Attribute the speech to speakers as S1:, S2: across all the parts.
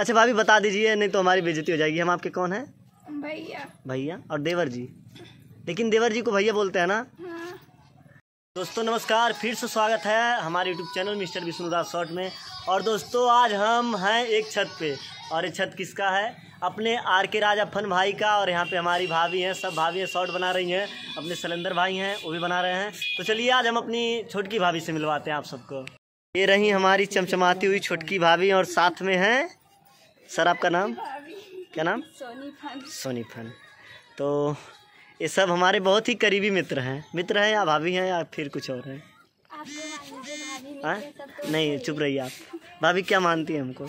S1: अच्छा भाभी बता दीजिए नहीं तो हमारी बेजती हो जाएगी। हम आपके कौन हैं?
S2: भैया।
S1: भैया और देवर जी। लेकिन देवर जी को भैया बोलते हैं ना?
S2: हाँ।
S1: दोस्तों नमस्कार फिर से स्वागत है हमारे YouTube channel mister Vishnudas short में। और दोस्तों आज हम हैं एक छत पे। और ये छत किसका है? अपने आर के राजा फन भाई का। और यहाँ पे हमारी भाभी हैं सब भाभी हैं शॉर्ट बना रही हैं। अपने सलेंदर भाई हैं वो भी बना रहे हैं। तो चलिए आज हम अपनी छोटकी भाभी से मिलवाते हैं आप सबको। ये रही हमारी चमचमाती हुई छोटकी भाभी और साथ में हैं सर आपका नाम? क्या नाम?
S2: सोनी फन
S1: सोनी फन तो ये सब हमारे बहुत ही करीबी मित्र हैं। मित्र हैं या भाभी हैं या फिर कुछ और हैं?
S2: भाभी
S1: हाँ?
S2: नहीं तो
S1: नहीं चुप रहिए आप। भाभी क्या मानती है हमको?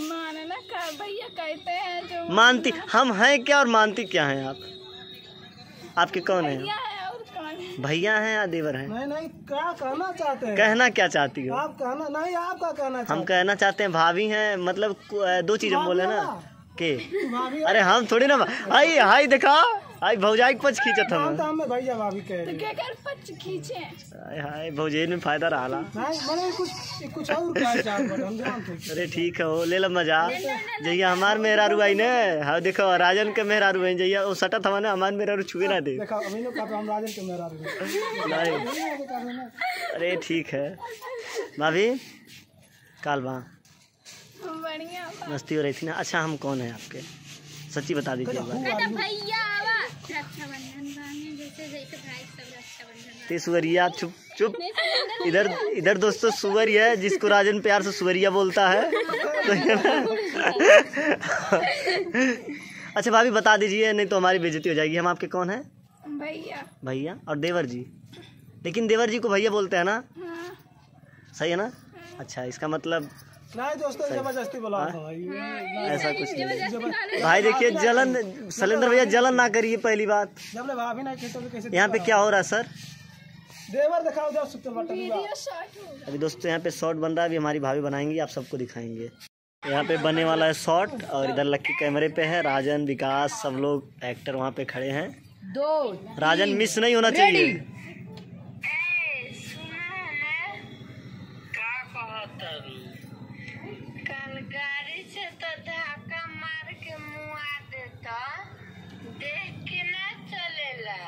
S2: मानना का भैया कहते हैं जो
S1: मानती हम हैं क्या और मानती क्या हैं आप? आपके कौन हैं?
S2: भैया है
S1: या देवर हैं?
S3: नहीं नहीं क्या कहना चाहते हैं?
S1: कहना क्या चाहती हो?
S3: आप कहना नहीं आपका कहना
S1: हम कहना चाहते हैं भाभी हैं मतलब दो चीज़ हम बोले ना। के? अरे हम थोड़ी ना आई हाई देखा? आई भौजाई के पच खींचत
S3: हम
S1: हम
S3: तो हमें भैया भाभी कह
S2: तो
S3: रहे
S2: क्या कर पच खींचे।
S1: हाय हाय भौजाई में फ़ायदा रहा
S3: नहीं मैंने कुछ कुछ और कहना चाहते हैं, हम जानते हैं।
S1: अरे ठीक है वो ले लो मज़ा। जहिया हमार मेहरारू आई ने। हाँ देखो राजन के मेहरारू आई जहिया वो सटत हवा ना हमार मेहरारू छुए ना दे।
S3: देखा अभी लोग कहते हम राजन के मेरा
S1: नहीं। अरे ठीक है। भाभी काल बा
S2: बढ़िया
S1: मस्ती हो रही थी ना। अच्छा हम कौन है आपके? सच्ची बता दीजिए
S2: भैया रक्षाबंधन बाने जैसे जैसे भाई सब रक्षाबंधन
S1: ते सुवरिया चुप चुप। इधर इधर दोस्तों सुवर है जिसको राजन प्यार से सुवरिया बोलता है। तो अच्छा भाभी बता दीजिए नहीं तो हमारी बेजती हो जाएगी। हम आपके कौन हैं?
S2: भैया।
S1: भैया और देवर जी। लेकिन देवर जी को भैया बोलते हैं ना?
S2: हाँ।
S1: सही है ना? अच्छा इसका मतलब
S3: नहीं दोस्तों ज़बरदस्ती बोला
S1: हाँ? ऐसा कुछ नहीं भाई देखिए जलन शैलेंद्र भैया जलन ना करिए पहली बात।
S3: तो कैसे
S1: यहाँ पे क्या हो रहा है सर?
S3: देवर दिखाओ
S1: अभी दोस्तों यहाँ पे शॉर्ट बन रहा है अभी हमारी भाभी बनाएँगी आप सबको दिखाएँगे। यहाँ पे बनने वाला है शॉर्ट और इधर लक्की कैमरे पे है। राजन विकास सब लोग एक्टर वहाँ पे खड़े हैं।
S3: दो
S1: राजन मिस नहीं होना चाहिए।
S4: कल गाड़ी से तो धक्का मार के मुआ देता देख के ना चलेला।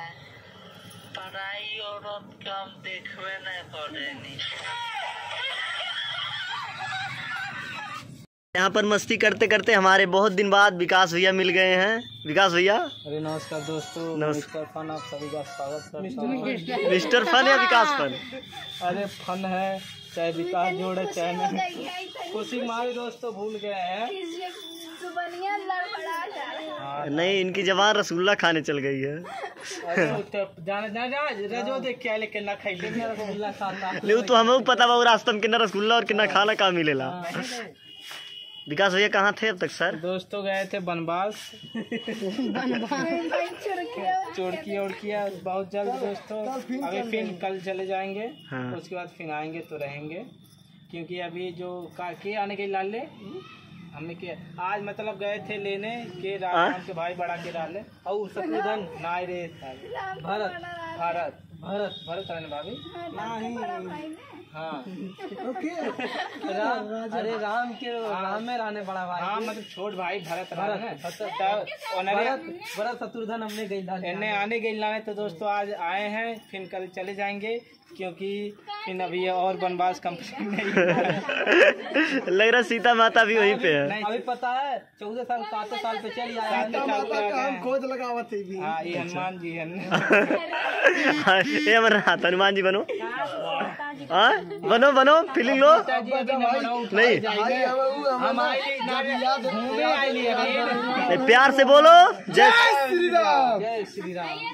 S4: पढ़ाई औरत के हम देखबे नहीं। करेनी
S1: यहाँ पर मस्ती करते करते हमारे बहुत दिन बाद विकास भैया मिल गए हैं। विकास भैया?
S3: अरे नमस्कार दोस्तों
S1: नमस्कार।
S3: मिस्टर फन आप सभी का स्वागत करता हूँ।
S1: मिस्टर फन या विकास फन?
S3: अरे फन है चाहे विकास जोड़े चाहे नहीं। खुशी मारे दोस्तों भूल गए हैं।
S1: नहीं इनकी जवान रसगुल्ला खाने चल गई है।
S3: अरे तो जाने जा जा रजो देख के आए लेकिन
S1: तो हमें पता बा रास्ता में कितना रसगुल्ला और कितना खाना कहाँ मिलेला विकास भैया कहाँ थे अब तक सर?
S3: दोस्तों गए थे बनवास और किया बहुत जल्द दोस्तों। अभी फिर कल चले जाएँगे
S1: हाँ।
S3: उसके बाद फिर आएँगे तो रहेंगे। क्योंकि अभी जो कार के आने के लाल ले हमने के आज मतलब गए थे लेने के राम के भाई बड़ा के डाले और शत्रुधन नाय रे। भारत भारत भारत भारत भाभी। हाँ। राम अरे राम के राम में रहने बड़ा भाई। हाँ मतलब छोट भाई भरत भरत भरत शत्रुधन हमने गई इन्हें आने गई लाने तो दोस्तों आज आए हैं फिर कल चले जाएँगे क्योंकि फिर अभी और बनवास कंप्लीट नहीं
S1: लग रहा सीता माता भी वहीं पे है।
S3: नहीं, अभी पता है चौदह साल सात साल पे चल। आया। खोज लगावत हाँ ये हनुमान जी है।
S1: ये अमरनाथ हनुमान जी बनो। हाँ? बनो बनो फीलिंग लो। नहीं। प्यार से बोलो। जय श्री राम।
S3: जय श्री राम।